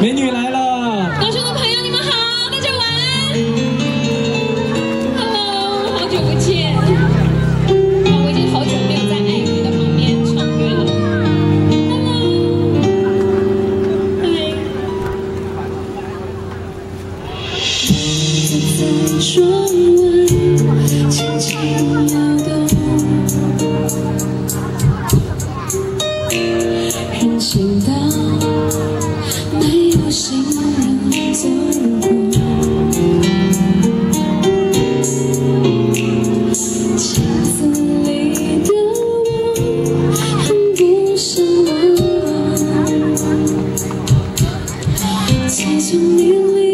美女来行人走过，镜子里的我很不像我。自从你离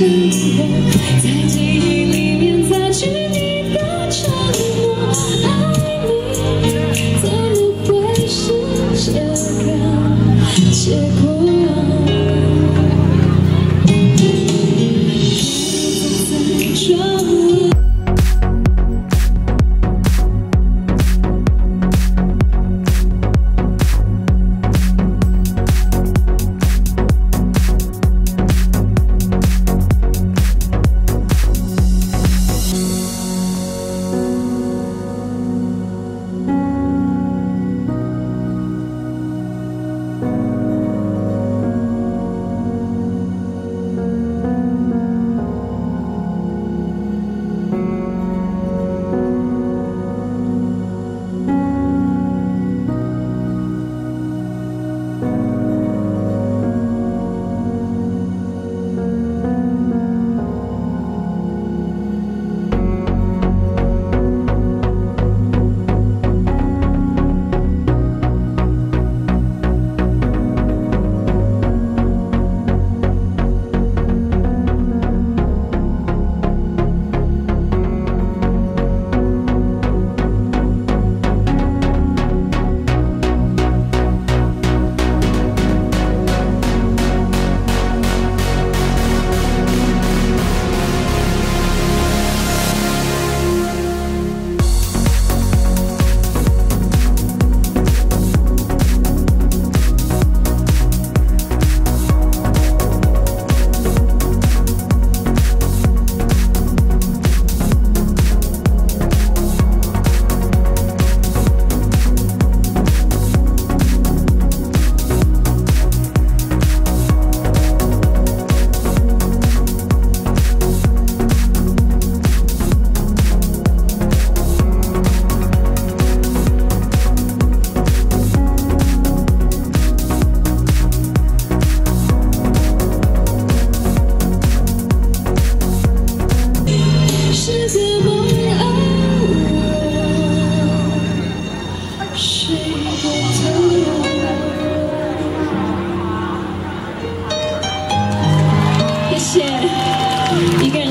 人生活，在记忆里面擦去你的承诺，爱你怎么会是这个结果？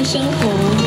生活。